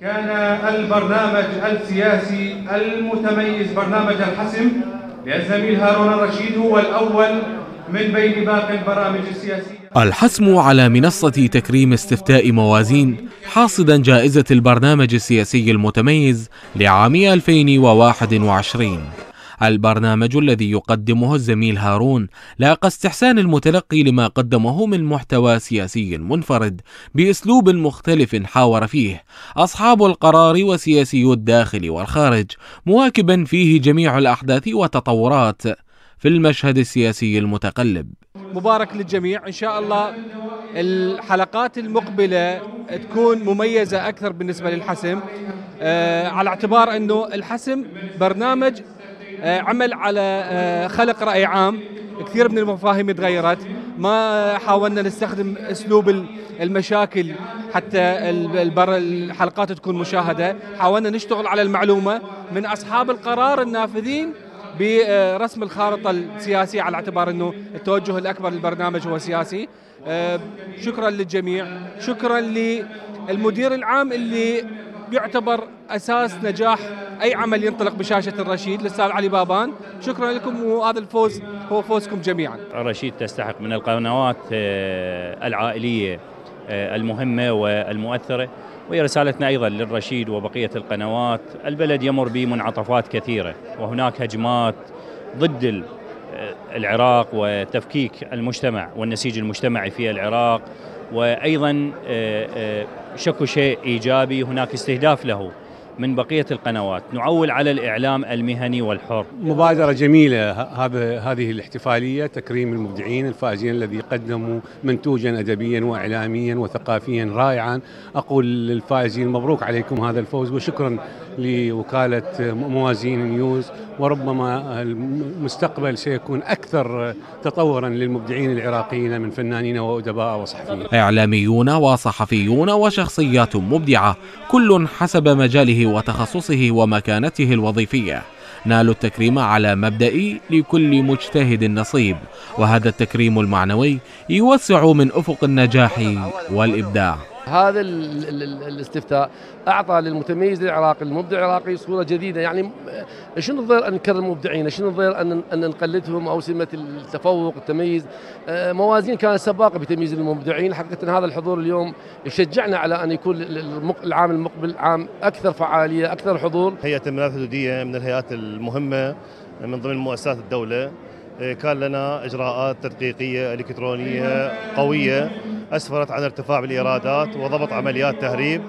كان البرنامج السياسي المتميز برنامج الحسم للزميل هارون الرشيد هو الأول من بين باقي البرامج السياسية. الحسم على منصة تكريم استفتاء موازين حاصدا جائزة البرنامج السياسي المتميز لعام 2021 البرنامج الذي يقدمه الزميل هارون. لاقى استحسان المتلقي لما قدمه من محتوى سياسي منفرد بأسلوب مختلف حاور فيه. أصحاب القرار وسياسيو الداخل والخارج مواكبا فيه جميع الأحداث والتطورات في المشهد السياسي المتقلب. مبارك للجميع. إن شاء الله الحلقات المقبلة تكون مميزة أكثر بالنسبة للحسم. آه على اعتبار أنه الحسم برنامج عمل على آه خلق رأي عام. كثير من المفاهيم تغيرت. ما حاولنا نستخدم أسلوب المشاكل حتى الحلقات تكون مشاهدة. حاولنا نشتغل على المعلومة من أصحاب القرار النافذين برسم الخارطة السياسية على اعتبار أنه التوجه الأكبر للبرنامج هو سياسي. شكرا للجميع. شكرا للمدير العام اللي يعتبر أساس نجاح أي عمل ينطلق بشاشة الرشيد الأستاذ علي بابان. شكرا لكم وهذا الفوز هو فوزكم جميعا. الرشيد تستحق من القنوات العائلية المهمة والمؤثرة وهي رسالتنا أيضا للرشيد وبقية القنوات، البلد يمر بمنعطفات كثيرة وهناك هجمات ضد العراق وتفكيك المجتمع والنسيج المجتمعي في العراق وأيضا شكو شيء ايجابي هناك استهداف له من بقية القنوات، نعول على الإعلام المهني والحر. مبادرة جميلة هذا هذه الاحتفالية تكريم المبدعين الفائزين الذي قدموا منتوجا ادبيا واعلاميا وثقافيا رائعا، أقول للفائزين مبروك عليكم هذا الفوز وشكرا لوكالة موازين نيوز وربما المستقبل سيكون أكثر تطورا للمبدعين العراقيين من فنانين وأدباء وصحفيين. إعلاميون وصحفيون وشخصيات مبدعة كل حسب مجاله وتخصصه ومكانته الوظيفية. نالوا التكريم على مبدأ لكل مجتهد نصيب وهذا التكريم المعنوي يوسع من أفق النجاح والإبداع. هذا الاستفتاء. أعطى للمتميز العراقي المبدع العراقي صورة جديدة. يعني شنو الضير أن نكرم المبدعين؟ شنو الضير أن أن نقلدهم أو سمة التفوق التميز موازين كانت سباقة بتمييز المبدعين. حقيقة هذا الحضور اليوم يشجعنا على أن يكون العام المقبل عام أكثر فعالية أكثر حضور. هيئة الملاذ الحدوديه من الهيئات المهمة من ضمن مؤسسات الدولة. كان لنا إجراءات تدقيقية إلكترونية قوية. أسفرت عن ارتفاع بالإيرادات وضبط عمليات تهريب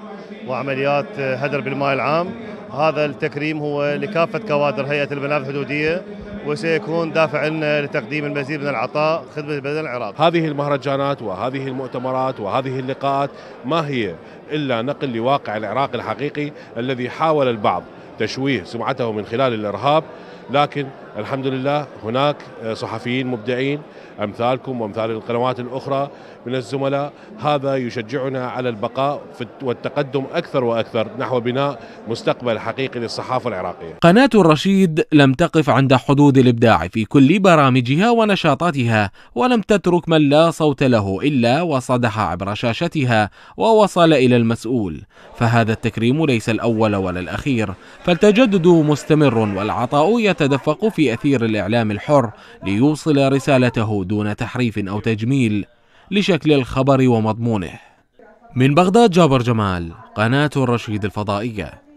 وعمليات هدر بالماء العام هذا التكريم هو لكافة كوادر هيئة المنافذ الحدودية وسيكون دافع لنا لتقديم المزيد من العطاء خدمة البلد العراق. هذه المهرجانات وهذه المؤتمرات وهذه اللقاءات ما هي إلا نقل لواقع العراق الحقيقي الذي حاول البعض تشويه سمعته من خلال الإرهاب لكن الحمد لله هناك صحفيين مبدعين أمثالكم وأمثال القنوات الأخرى من الزملاء هذا يشجعنا على البقاء والتقدم أكثر وأكثر نحو بناء مستقبل حقيقي للصحافة العراقية. قناة الرشيد لم تقف عند حدود الإبداع في كل برامجها ونشاطاتها ولم تترك من لا صوت له إلا وصدح عبر شاشتها ووصل إلى المسؤول فهذا التكريم ليس الأول ولا الأخير فالتجدد مستمر والعطاء يتدفق في أثير الإعلام الحر ليوصل رسالته دون تحريف أو تجميل لشكل الخبر ومضمونه. من بغداد جابر جمال قناة الرشيد الفضائية.